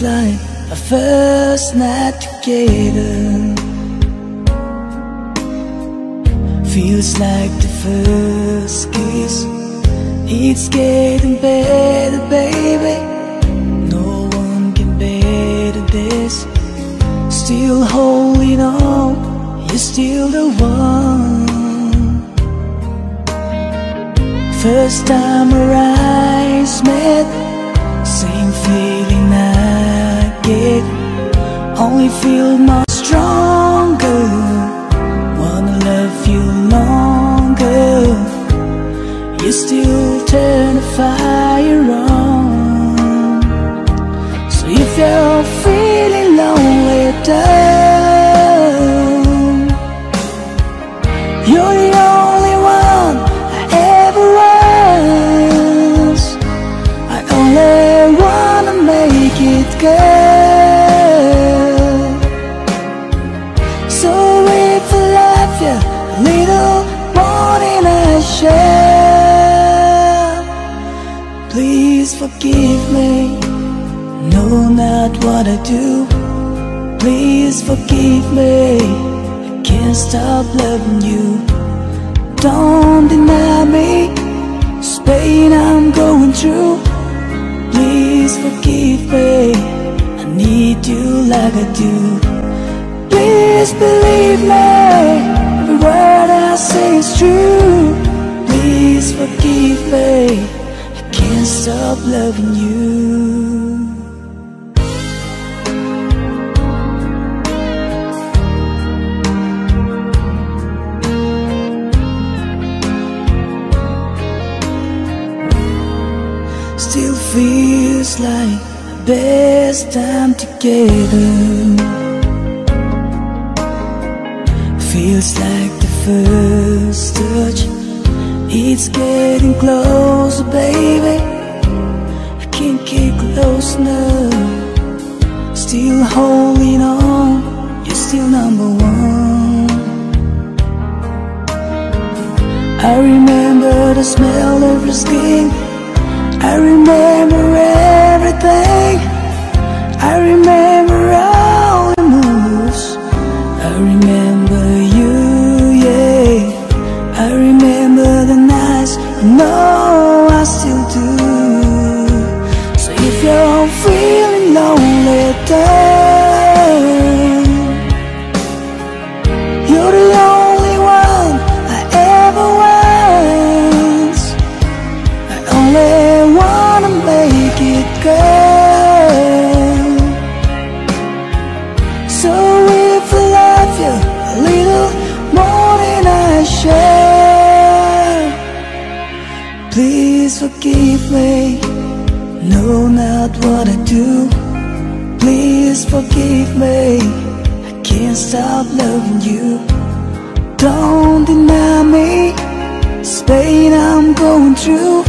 feels like our first night together. Feels like the first kiss. It's getting better, baby. No one can better this. Still holding on, you're still the one. First time our eyes met, Only feel much stronger. Wanna love you longer. You still turn the fire on. So if you're what I do. Please forgive me. I can't stop loving you. Don't deny me. This pain I'm going through. Please forgive me. I need you like I do. Please believe me. Every word I say is true. Please forgive me. I can't stop loving you. Like the best time together. Feels like the first touch. It's getting closer, baby. I can't get close enough. Still holding on. You're still number one. I remember the smell of your skin. I remember everything. I remember all your moves. I remember you, yeah. I remember the nights. No, forgive me. I can't stop loving you. Don't deny me. This pain I'm going through.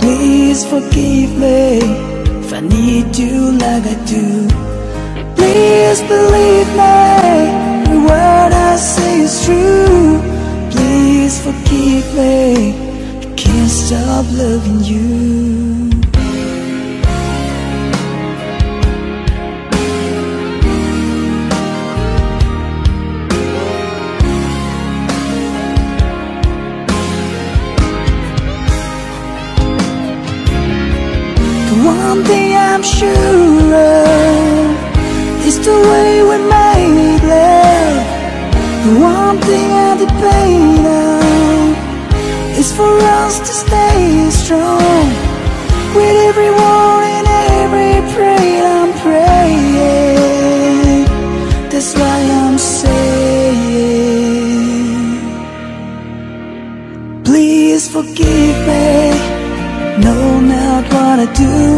Please forgive me if I need you like I do. Please believe me, every word I say is true. Please forgive me, I can't stop loving you. One thing I'm sure of is the way we made love. The one thing I debate on is for us to stay strong. With every word and every prayer I'm praying. That's why I'm saying, please forgive me. No, not what I do.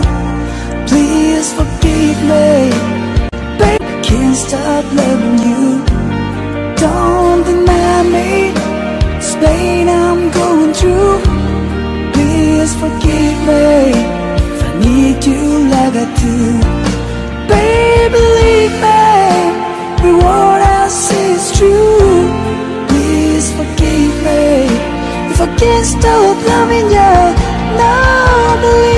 Do. Babe, believe me. Every word I say is true. Please forgive me. If I can't stop loving you, no, believe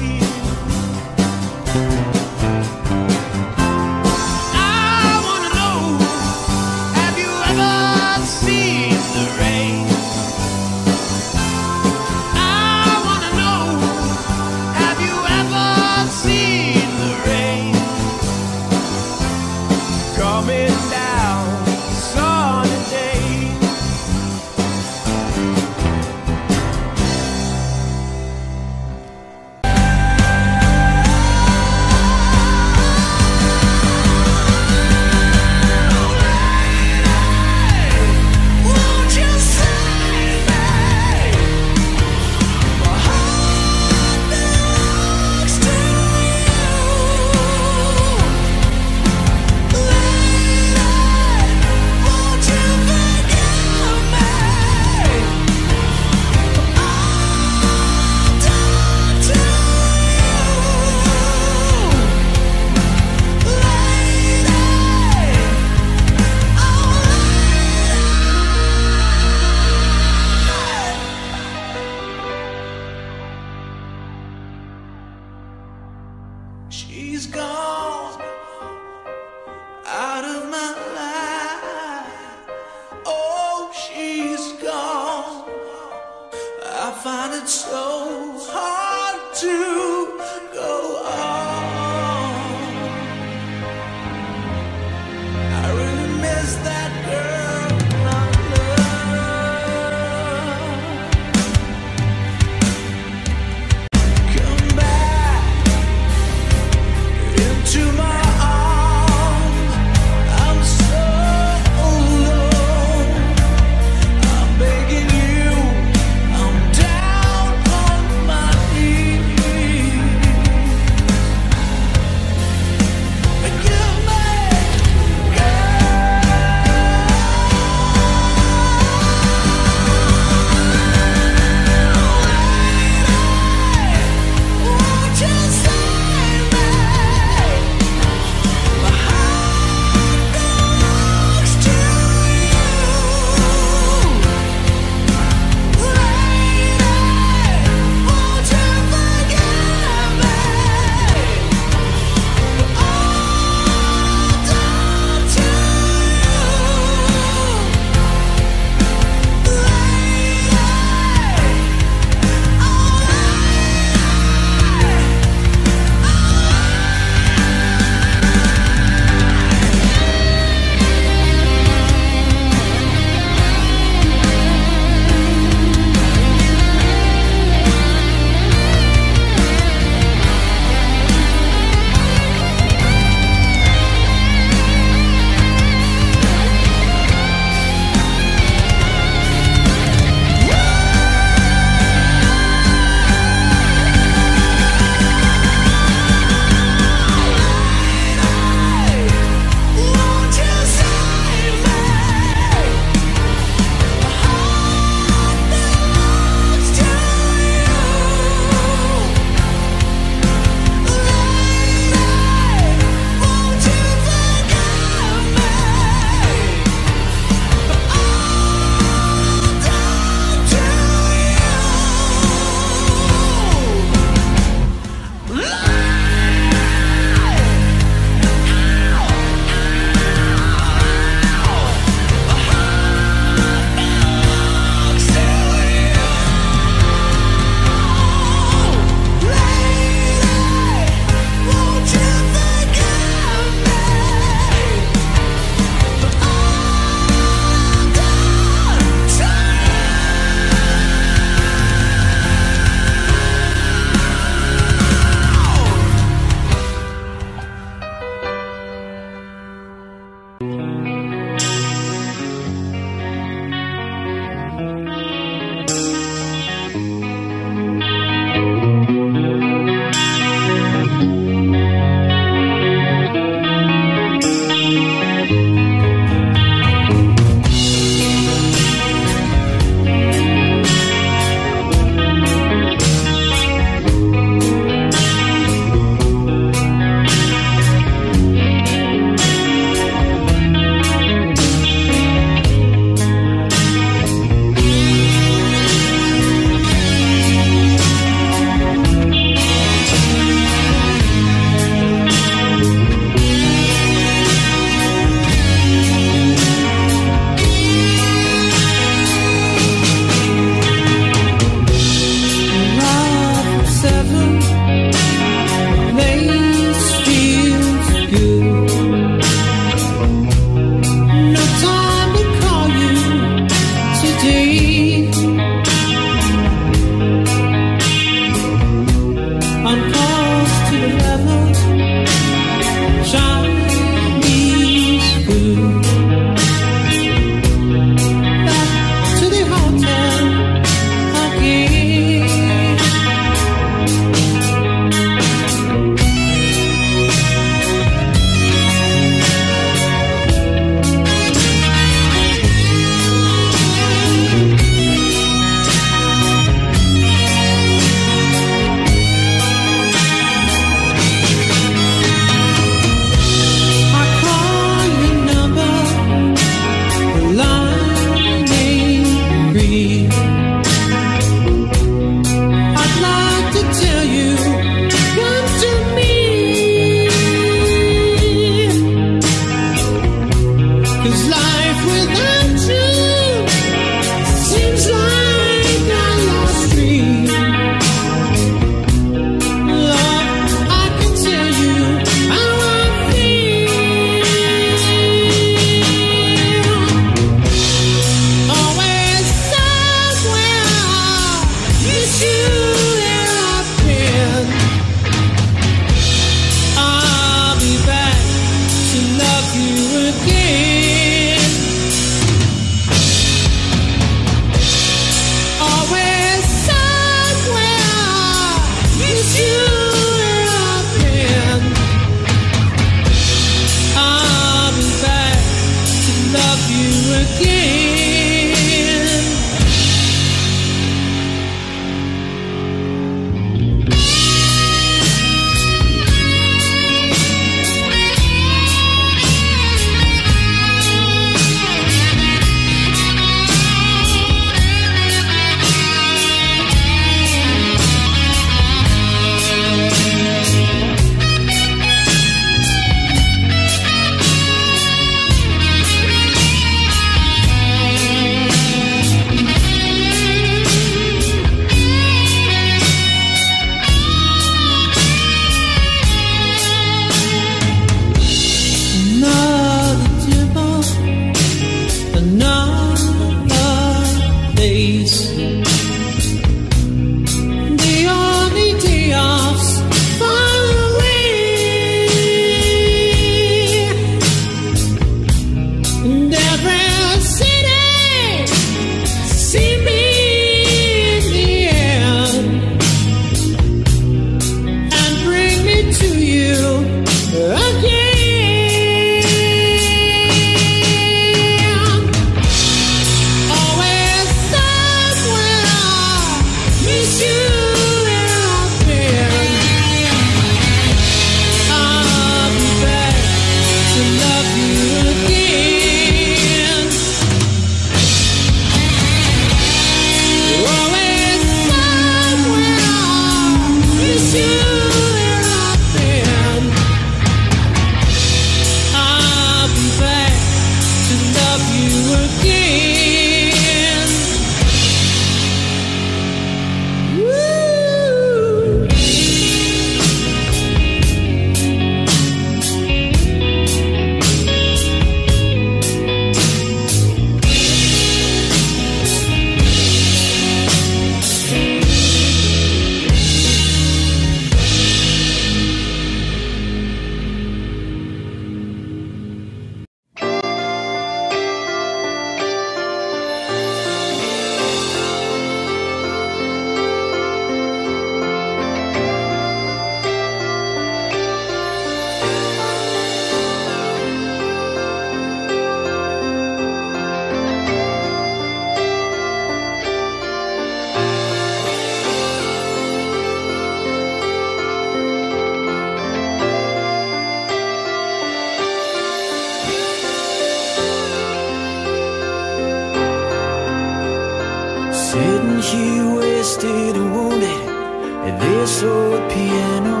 Old piano.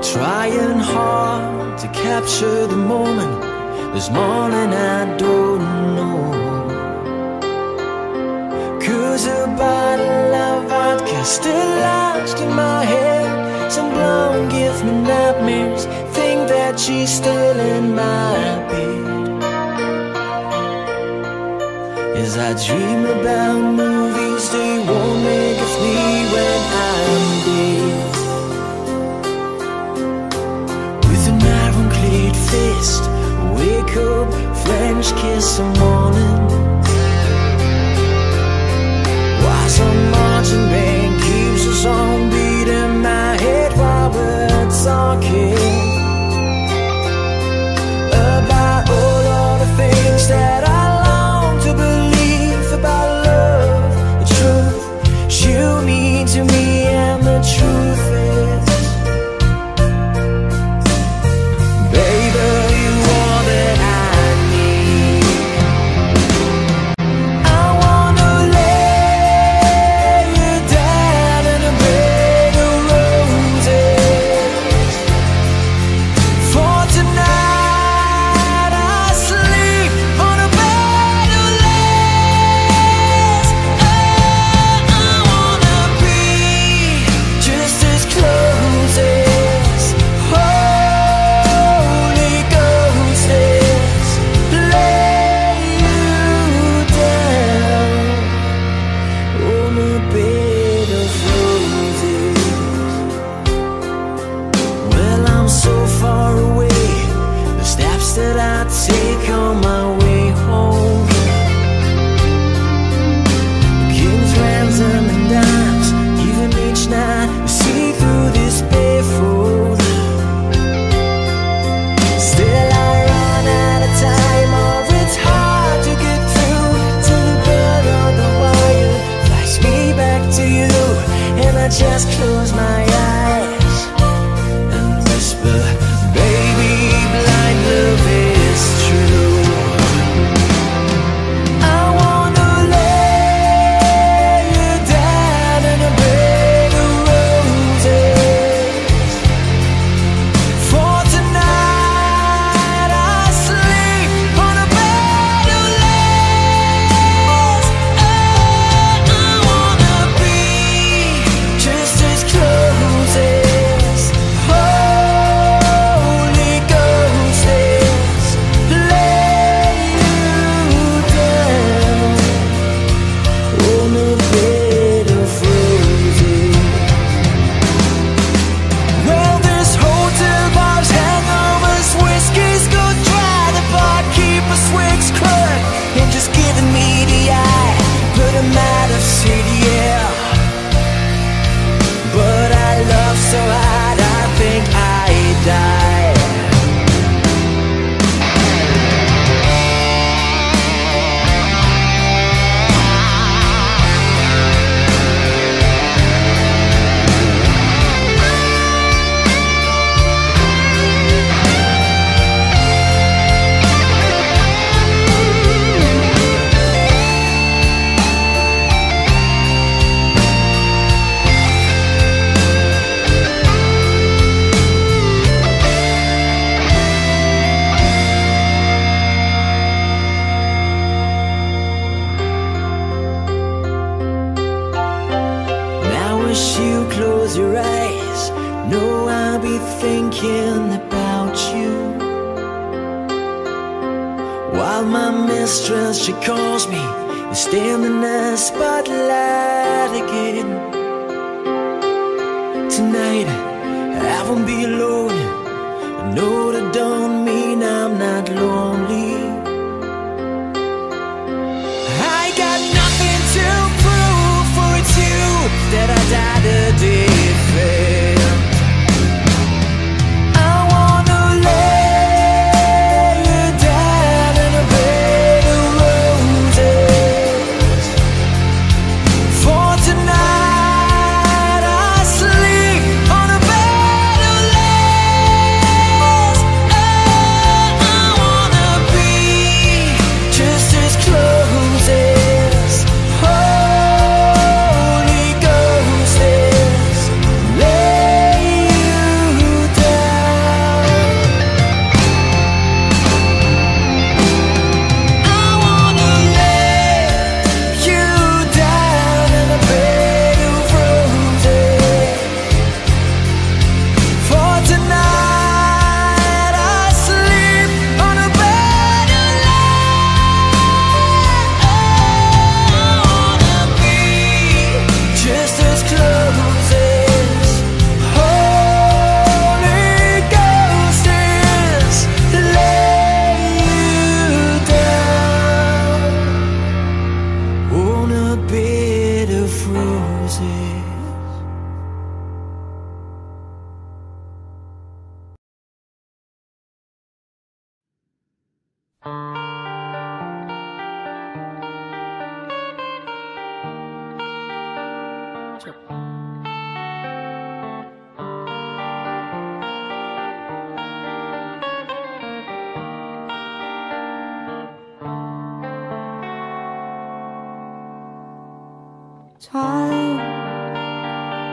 Trying hard to capture the moment. This morning I don't know. Cause a bottle of vodka still lodged in my head. Some blonde gives me nightmares. Think that she's still in my bed. As I dream about me when I'm dead, With an iron clad fist Wake up, French kiss the morning. Why some marching band keeps us on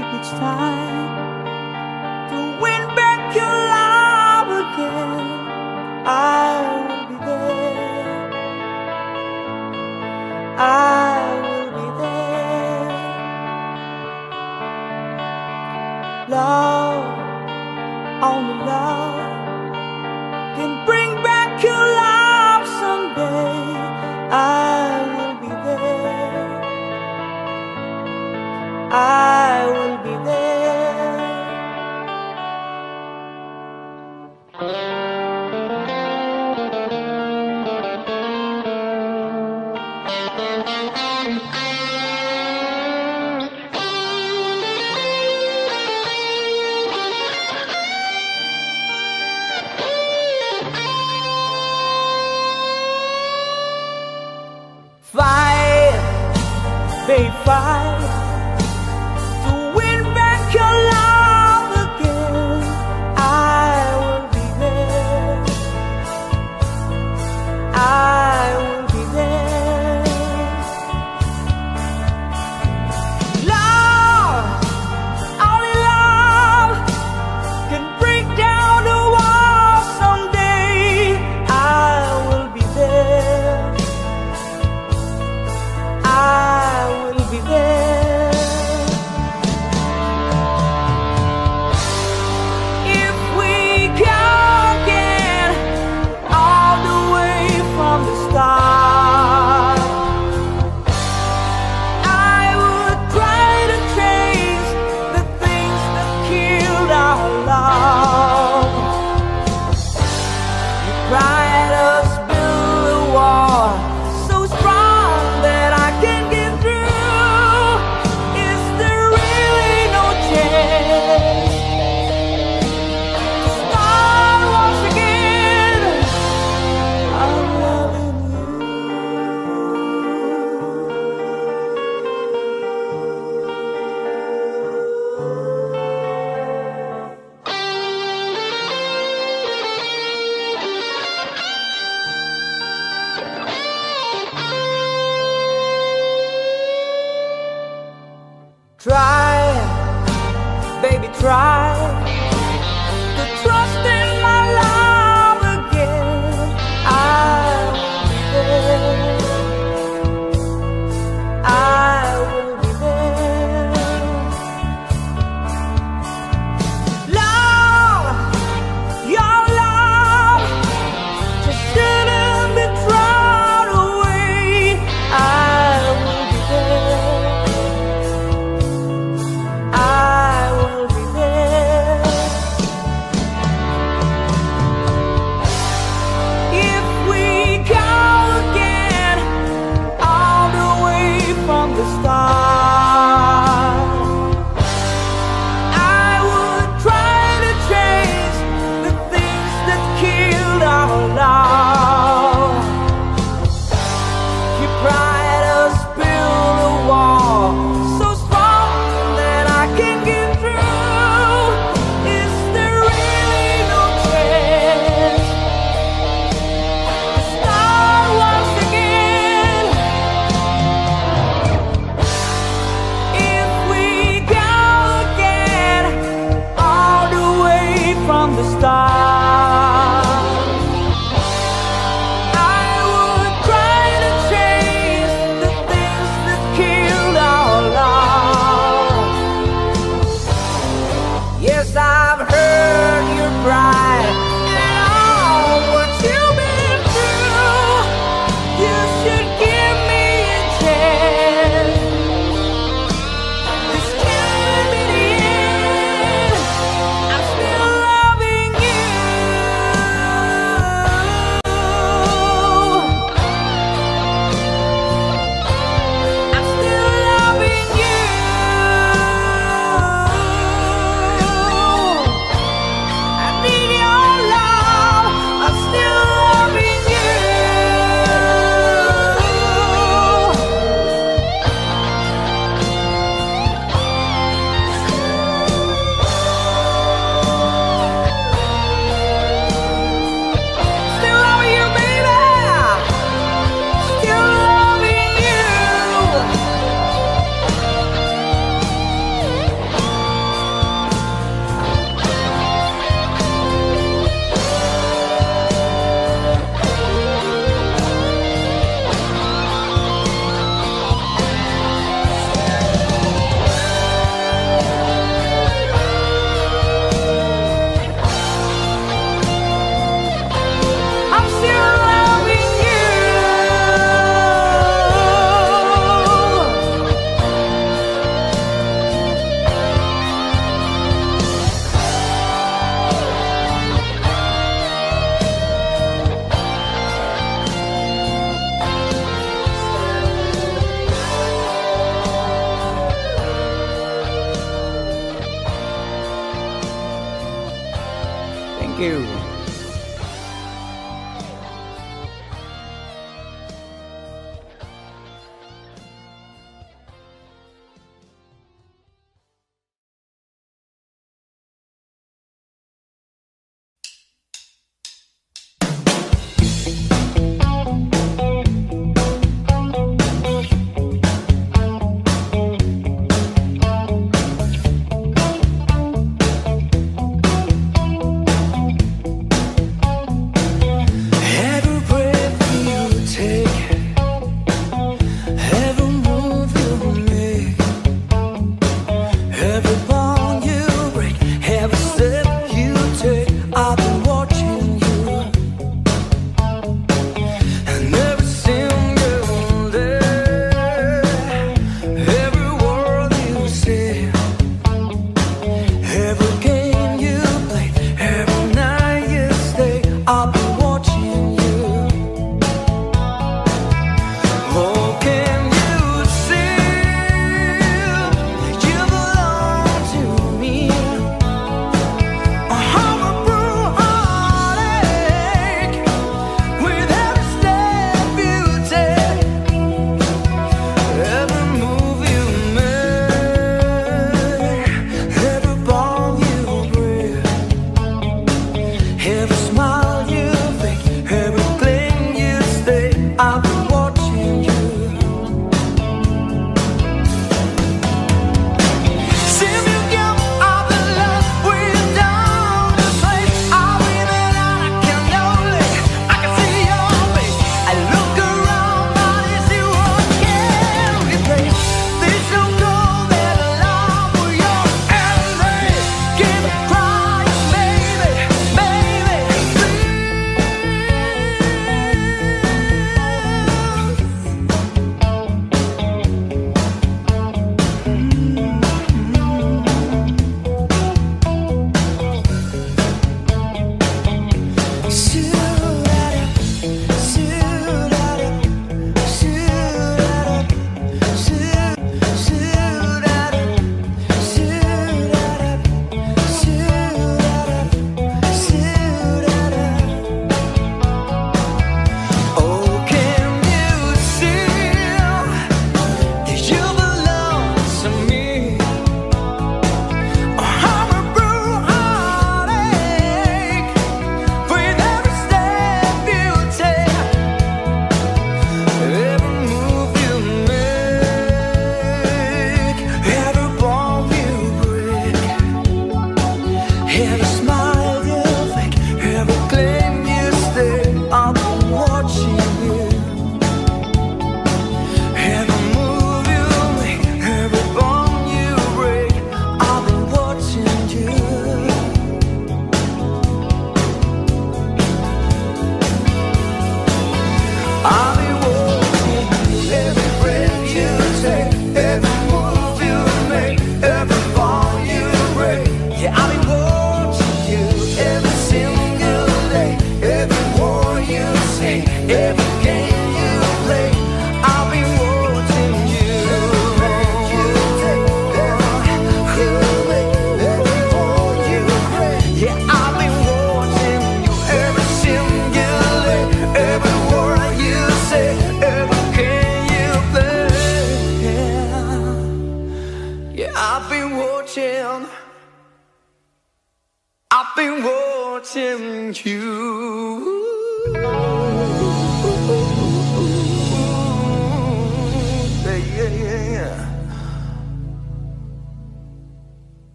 If it's time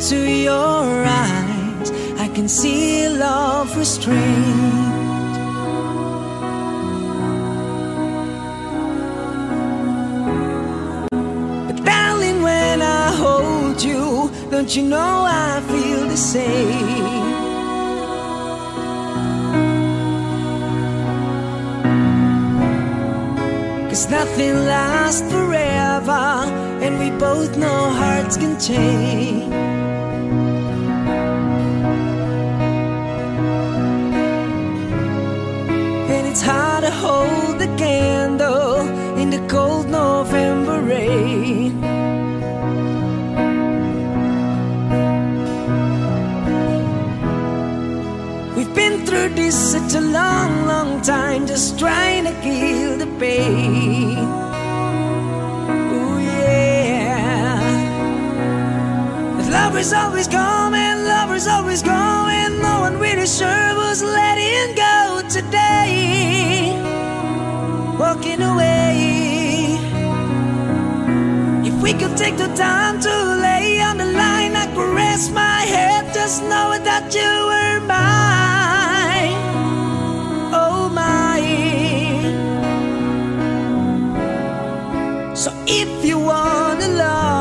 Into your eyes, I can see love restrained. But darling, when I hold you, don't you know I feel the same? Cause nothing lasts forever, and we both know hearts can change. Hold the candle in the cold November rain. We've been through this such a long, long time, just trying to kill the pain. Ooh, yeah. But lovers always come and lovers always go, and no one really sure was letting go today. Walking away. If we could take the time to lay on the line, I could rest my head, just knowing that you were mine. Oh, my. So if you wanna love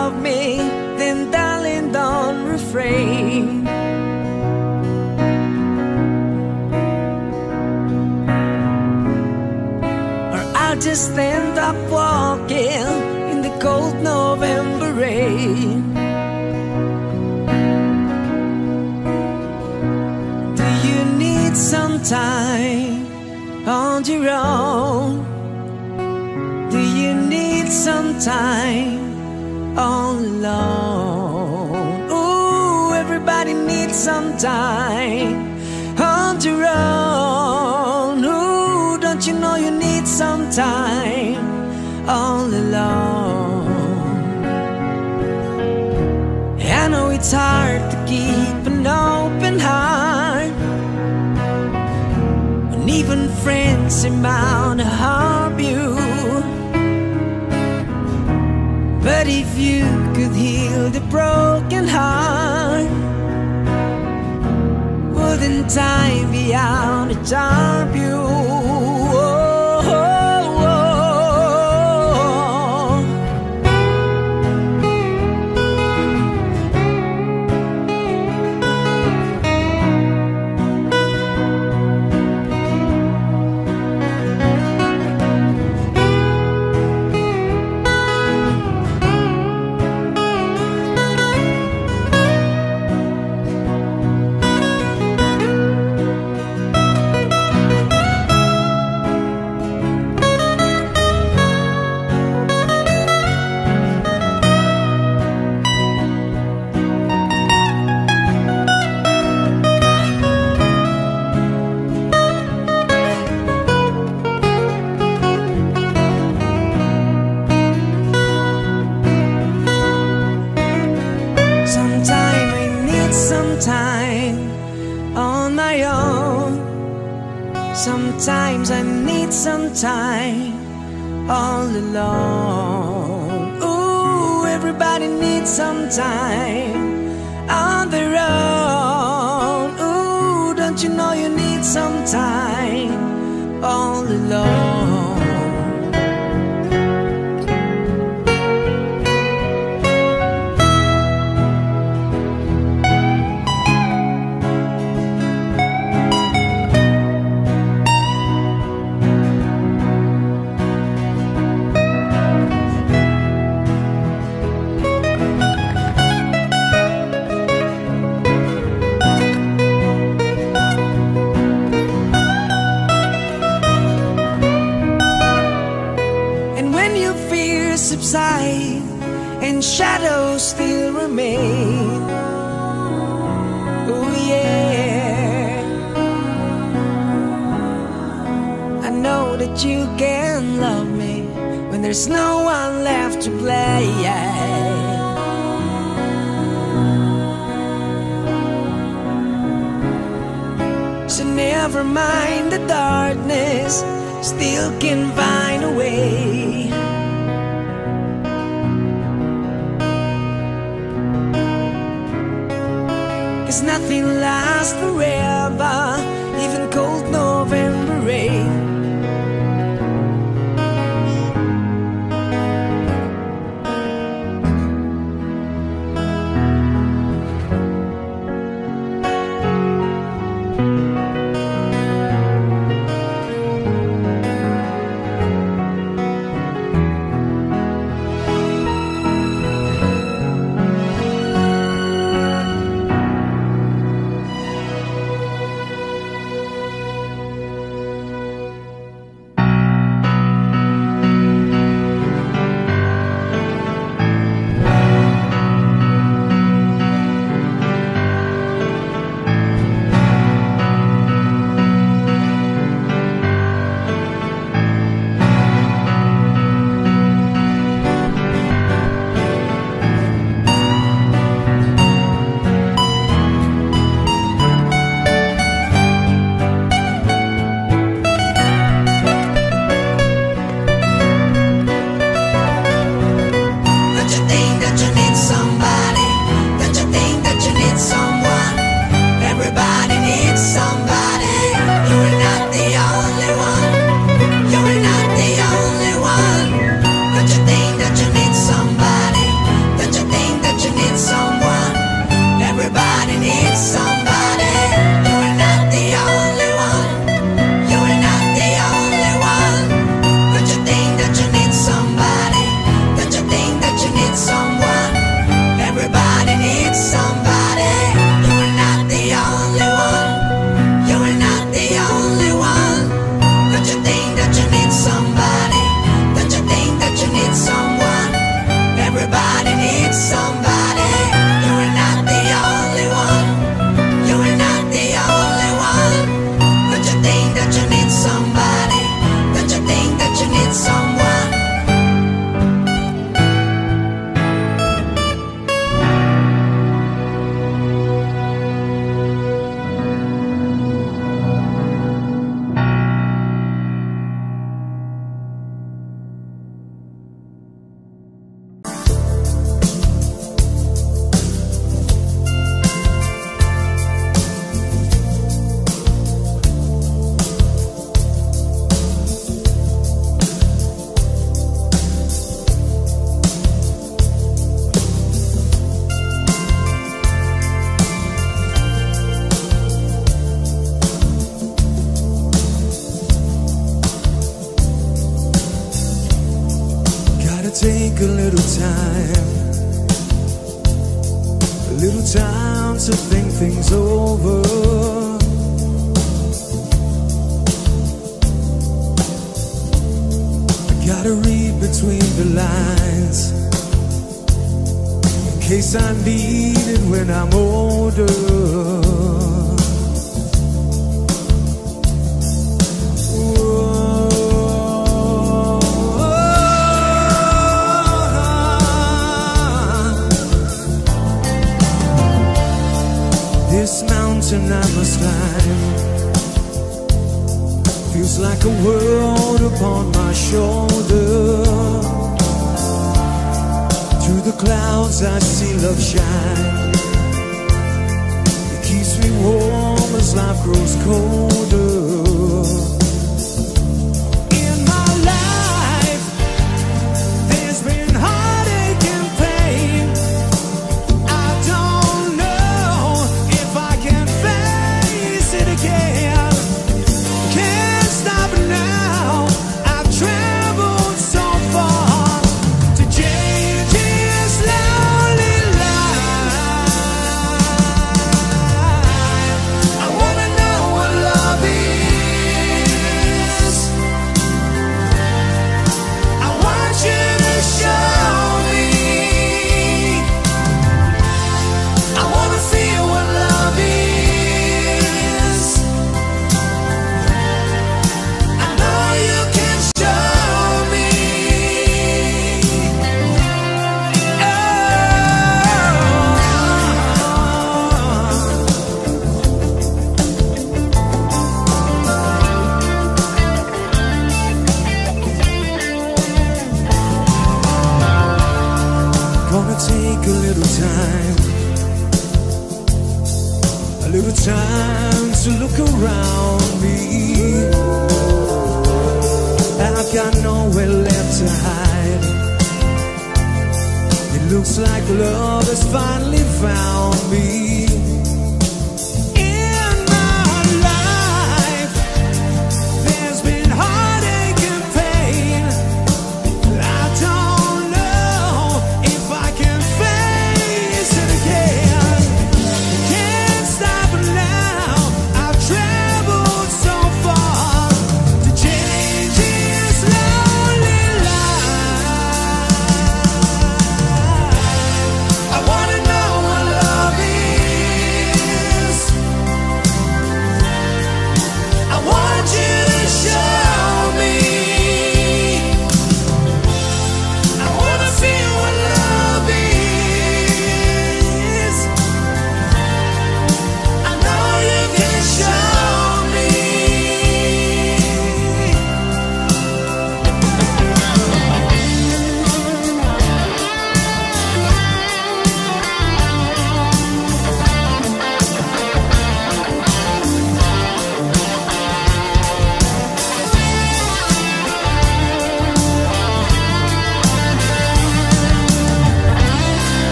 just end up walking in the cold November rain. Do you need some time on your own? Do you need some time all alone? Ooh, everybody needs some time on your own. Time all alone? I know it's hard to keep an open heart when even friends seem bound to harm you. But if you could heal the broken heart, wouldn't time be out to charm you?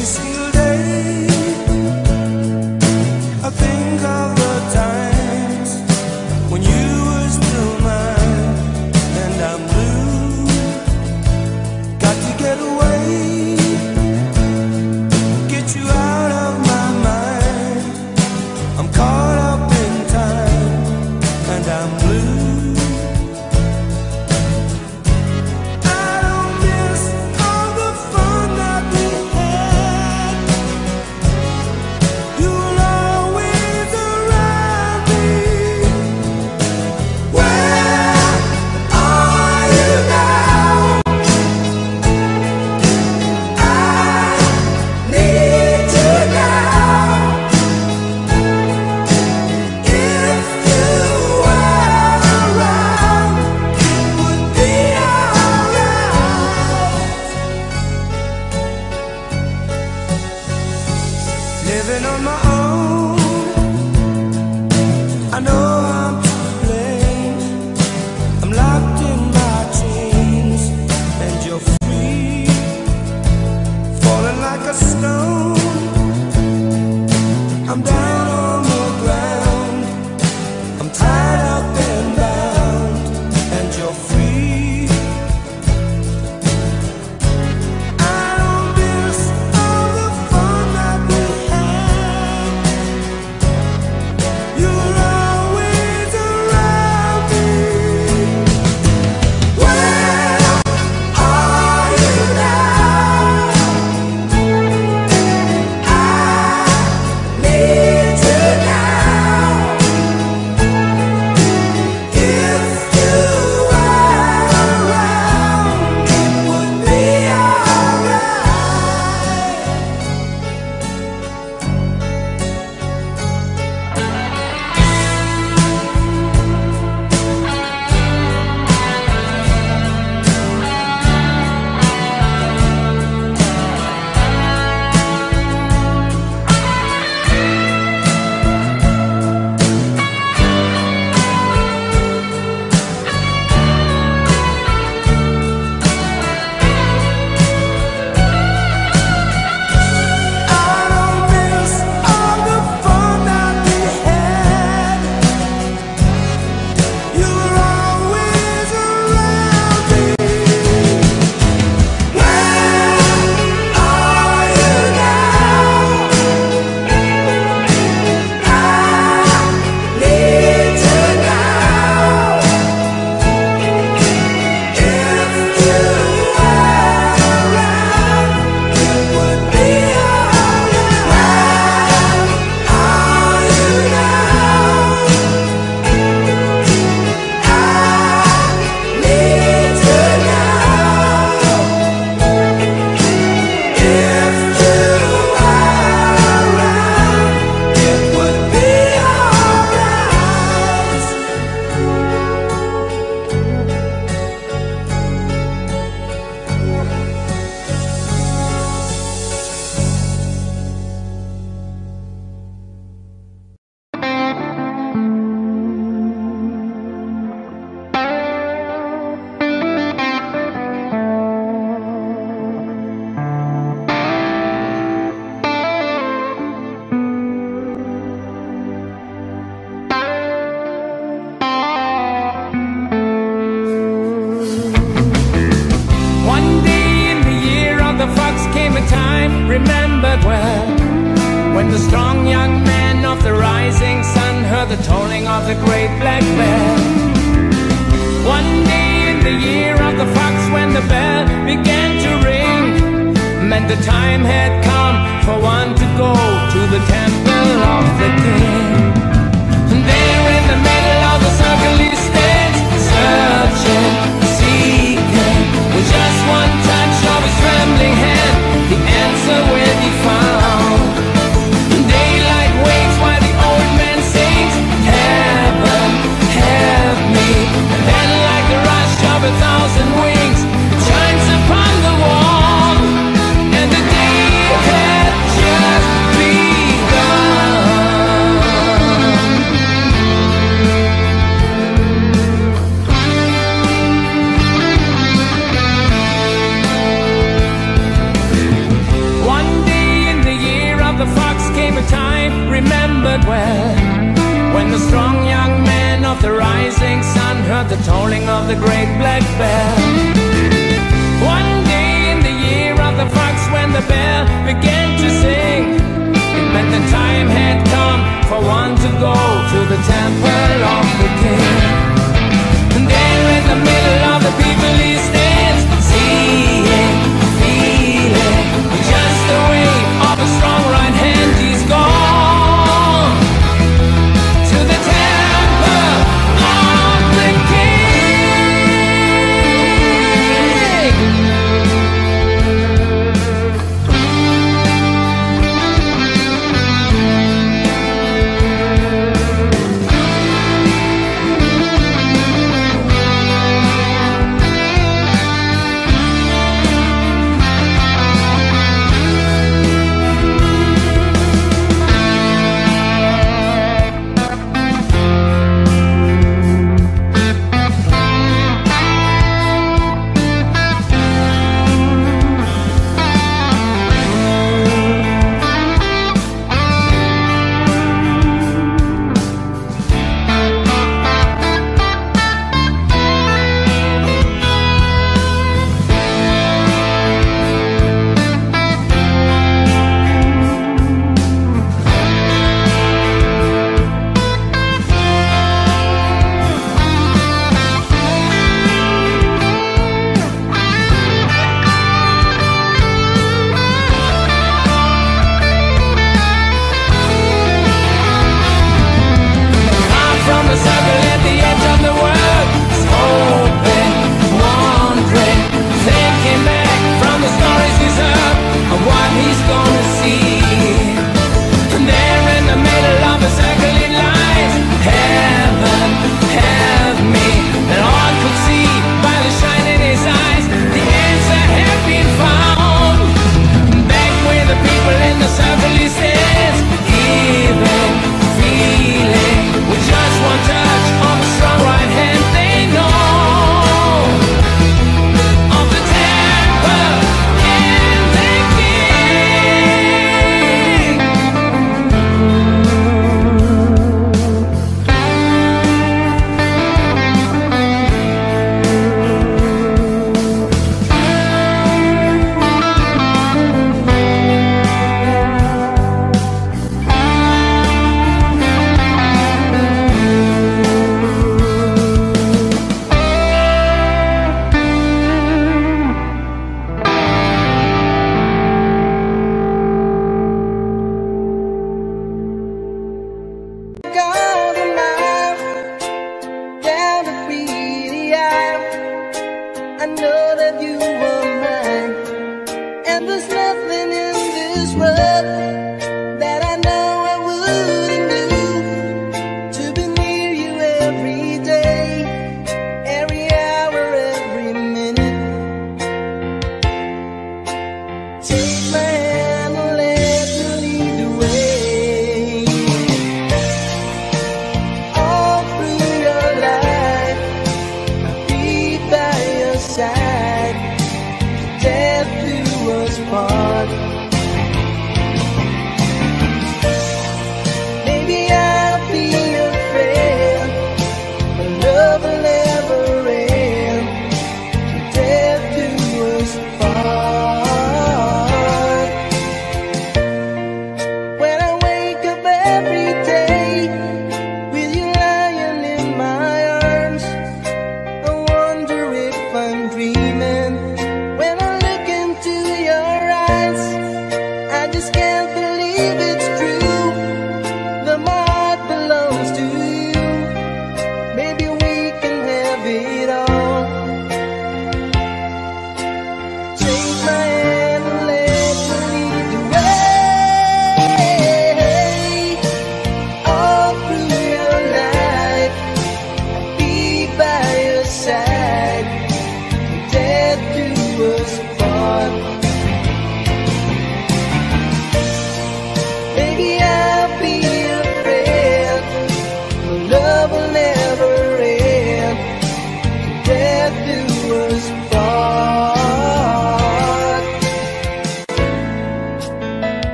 this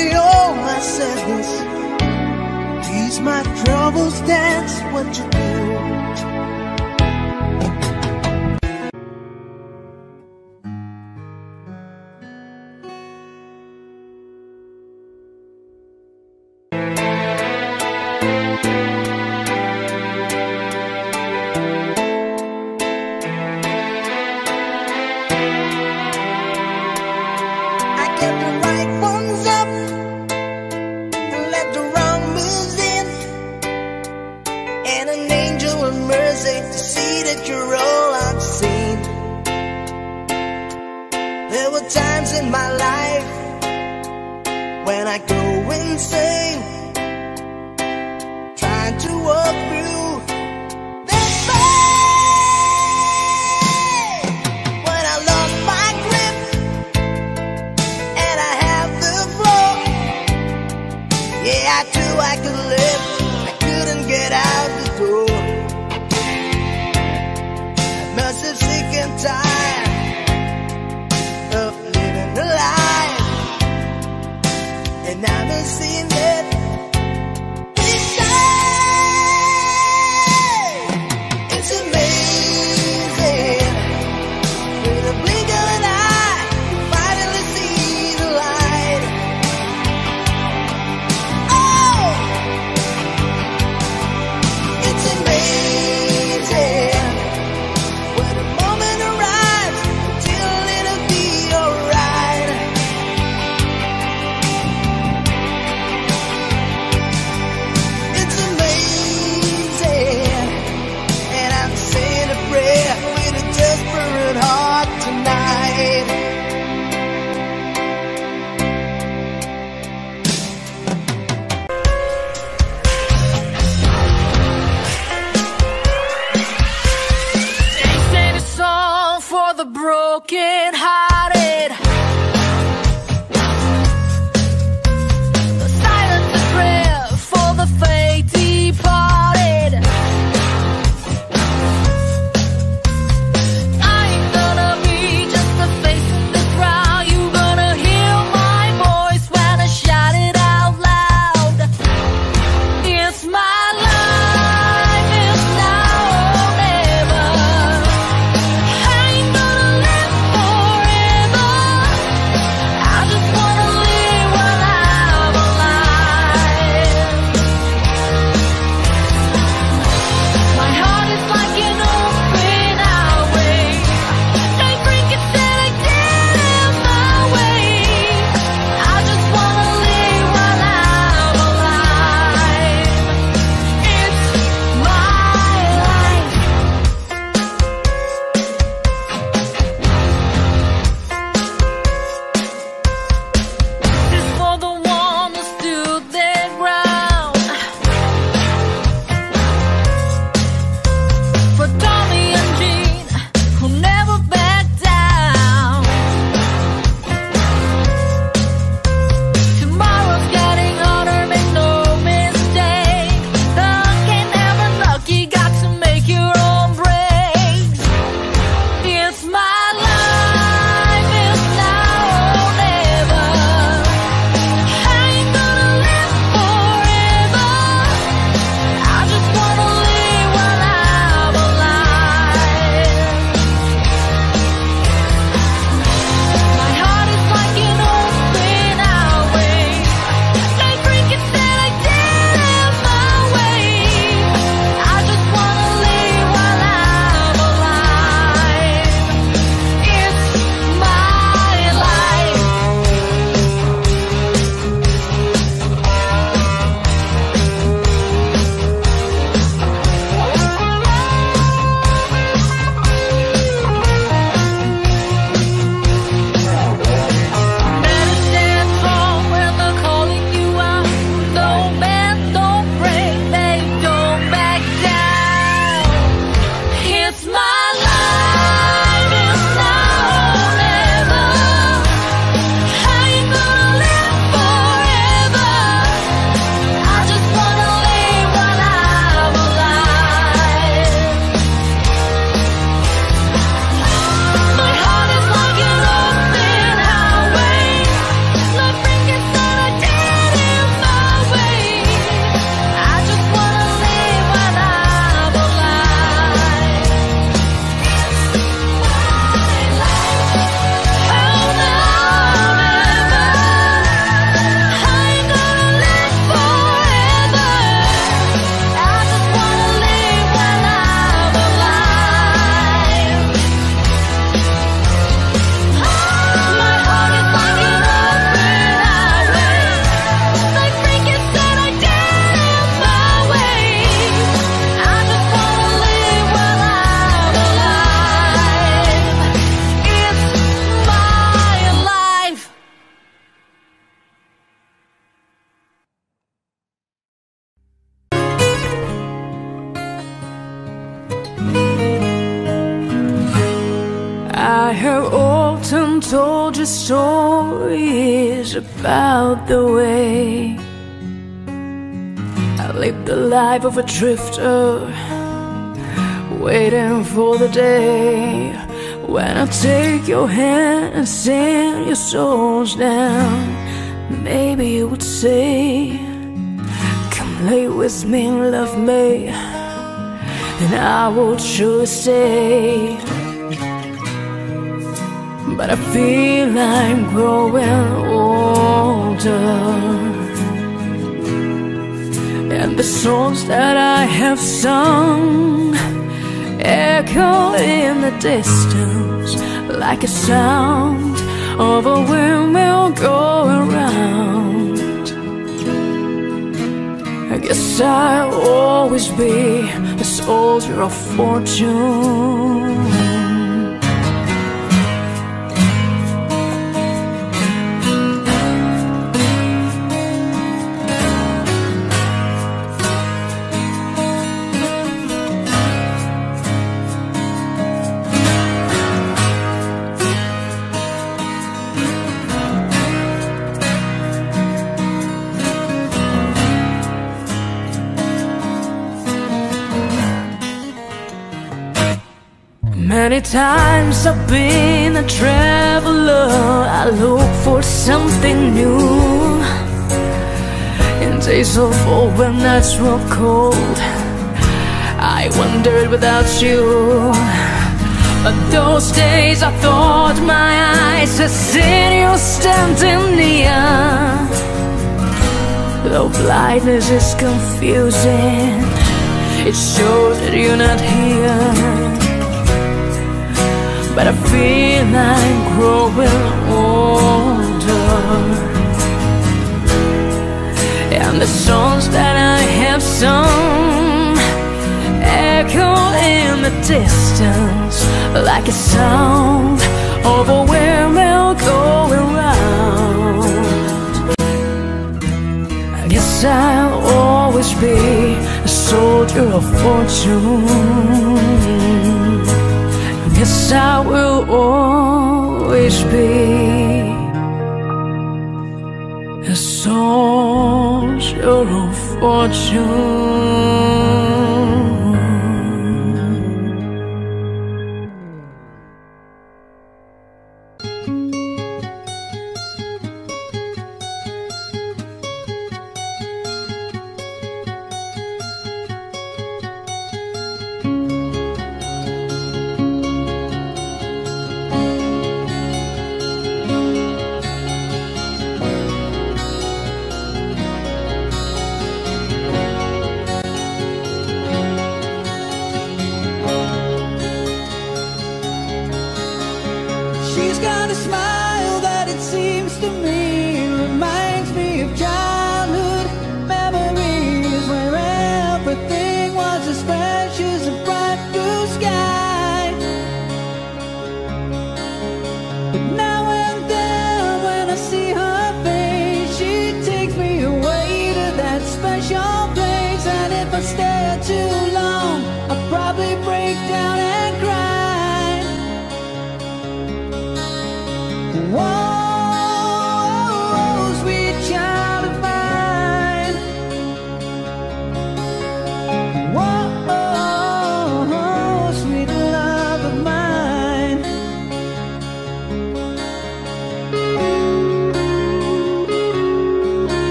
away all my sadness. Ease my troubles, that's what you do. I have often told you stories about the way I lived the life of a drifter, waiting for the day when I take your hand and send your souls down. Maybe you would say, Come lay with me and love me, then I would surely stay. But I feel I'm growing older. And the songs that I have sung echo in the distance like a sound of a windmill going round. I guess I'll always be a soldier of fortune. Times I've been a traveler. I look for something new. In days of old when nights were cold, I wandered without you. But those days I thought my eyes had seen you standing near. Though blindness is confusing, it shows that you're not here. But I feel I'm growing older. And the songs that I have sung Echo in the distance Like a sound of a windmill going round. I guess I'll always be a soldier of fortune Yes, I will always be a soldier of fortune.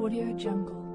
Audio Jungle.